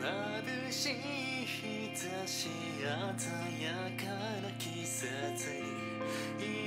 眩しい日差し鮮やかな季節に